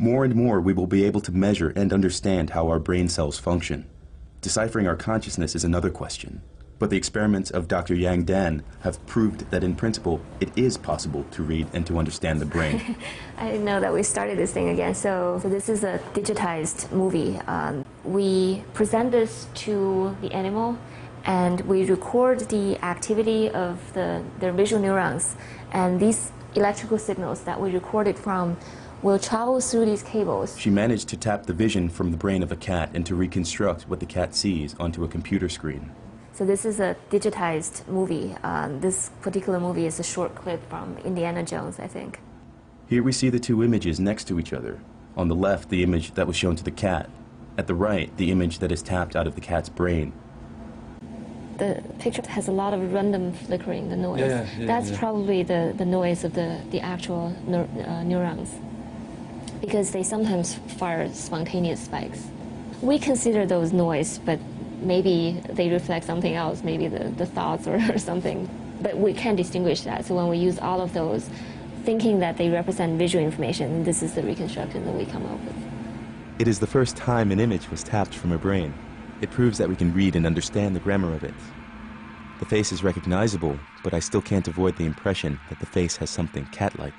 More and more, we will be able to measure and understand how our brain cells function. Deciphering our consciousness is another question. But the experiments of Dr. Yang Dan have proved that in principle, it is possible to read and to understand the brain. I didn't know that we started this thing again. So, so this is a digitized movie. Um, we present this to the animal and we record the activity of the, their visual neurons. And these electrical signals that we recorded from will travel through these cables. She managed to tap the vision from the brain of a cat and to reconstruct what the cat sees onto a computer screen. So this is a digitized movie. Um, this particular movie is a short clip from Indiana Jones, I think. Here we see the two images next to each other. On the left, the image that was shown to the cat. At the right, the image that is tapped out of the cat's brain. The picture has a lot of random flickering, the noise. Yeah, yeah, That's yeah. probably the, the noise of the, the actual neur uh, neurons because they sometimes fire spontaneous spikes. We consider those noise, but maybe they reflect something else, maybe the, the thoughts or, or something. But we can distinguish that. So when we use all of those, thinking that they represent visual information, this is the reconstruction that we come up with. It is the first time an image was tapped from a brain. It proves that we can read and understand the grammar of it. The face is recognizable, but I still can't avoid the impression that the face has something cat-like.